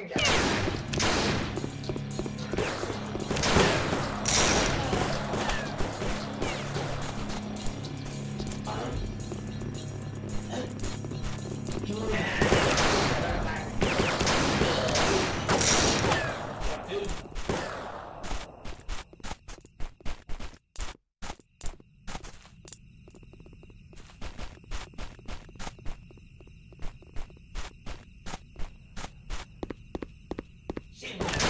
Here you go. Shit.